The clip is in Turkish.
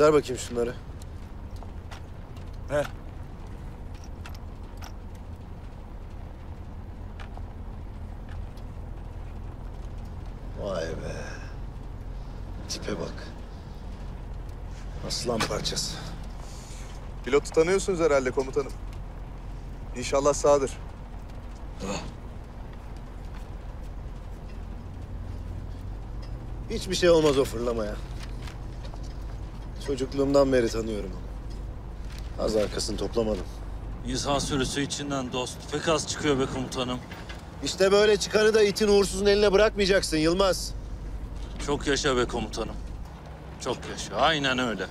Göster bakayım şunları. He. Vay be. Tipe bak. Aslan parçası. Pilotu tanıyorsunuz herhalde komutanım. İnşallah sağdır. Hiçbir şey olmaz o fırlamaya. Çocukluğumdan beri tanıyorum onu. Az arkasını toplamadım. İnsan sürüsü içinden dost. Pek az çıkıyor be komutanım. İşte böyle çıkanı da itin uğursuzun eline bırakmayacaksın Yılmaz. Çok yaşa be komutanım. Çok yaşa. Aynen öyle.